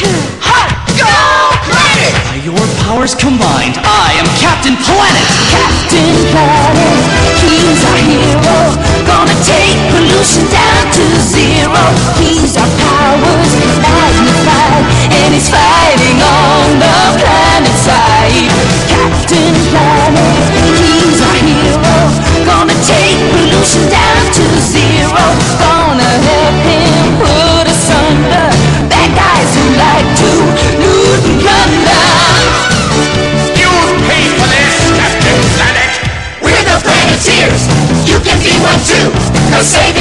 go planet! By your powers combined, I am Captain Planet! Captain Cause saving